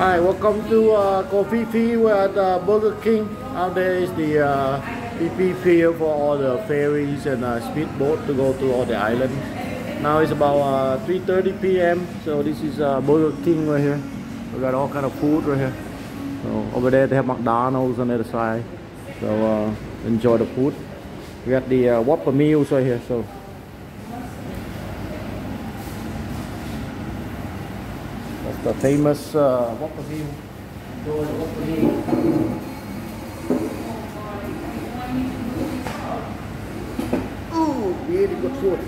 Hi, welcome to uh, Koh Phi Phi at uh, Burger King. Out there is the uh, PP field for all the ferries and uh, speedboat to go to all the islands. Now it's about uh, 3.30 p.m. So this is uh, Burger King right here. We got all kind of food right here. So over there they have McDonald's on the other side. So uh, enjoy the food. We got the Whopper meals right here. So the famous uh, the Whopper meal. Ooh, really good food.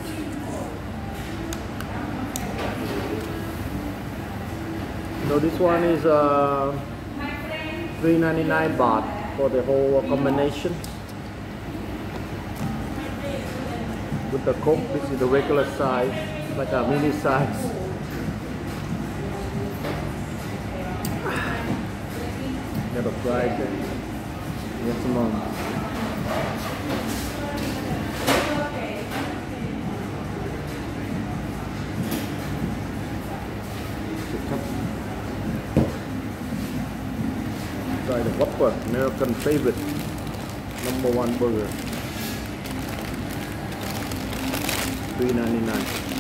So this one is uh, 3.99 baht for the whole combination. With the coke, this is the regular size, like a mini size. A fried. Get some more. Try the Whopper, American favorite, number one burger. Three ninety nine.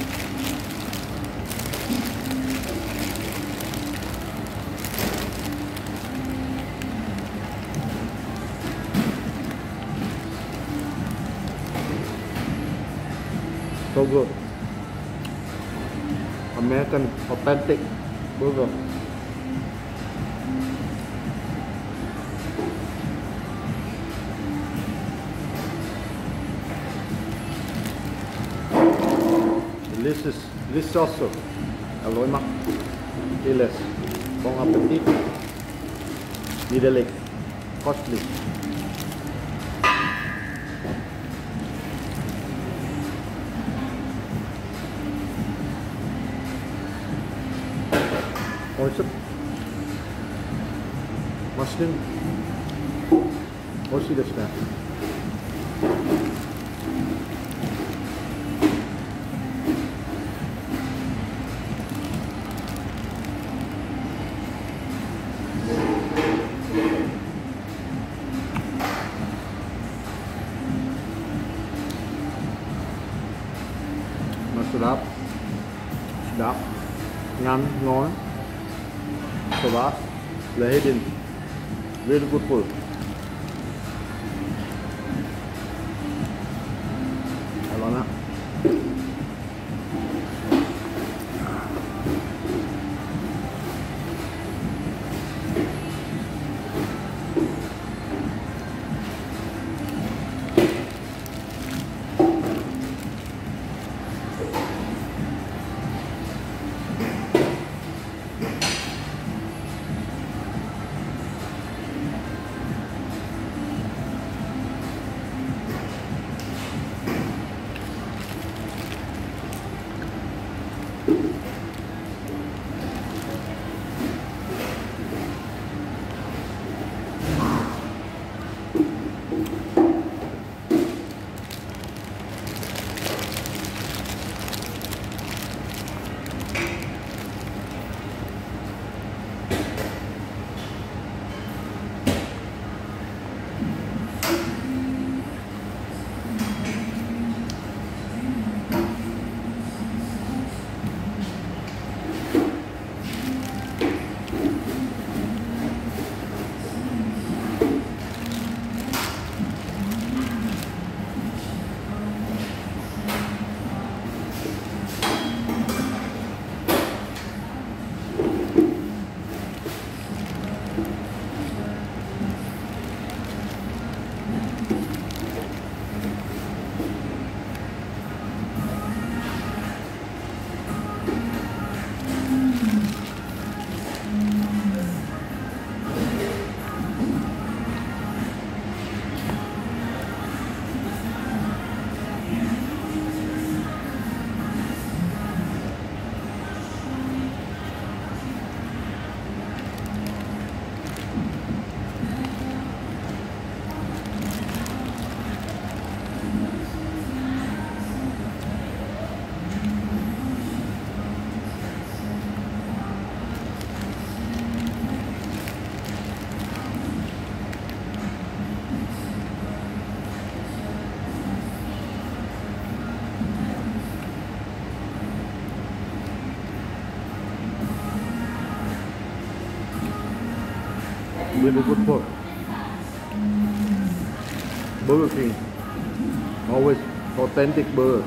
So good. American authentic burger. This is Delicious, delicioso. Aloy mak. Delicious. Bon appetit. Middle costly. おいしいマシュリン美味しいですね mà sedap sedap ngan ngon Sedap lahidin very good food Good pork. Burger King. Always authentic burger.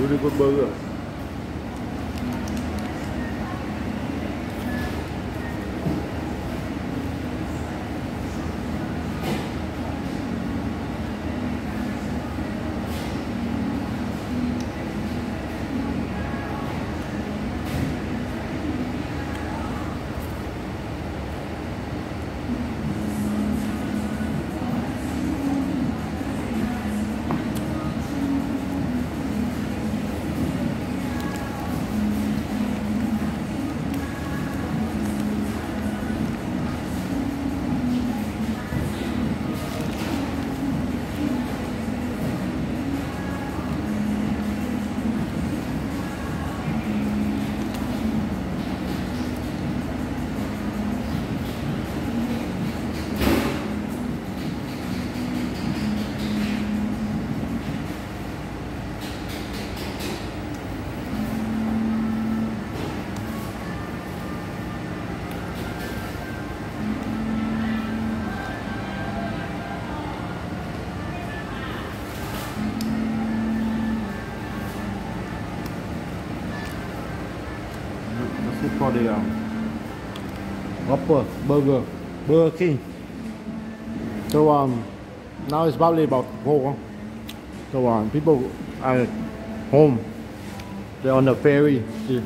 Really good burger. For the um, Burger Burger King. So um, now it's probably about four. So um, people are home. They're on the ferry. See?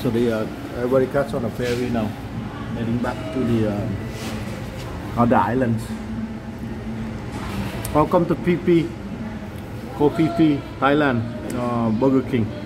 So the uh, everybody cuts on the ferry now, heading back to the um, other islands. Welcome to PP Kopi Phi Thailand uh, Burger King.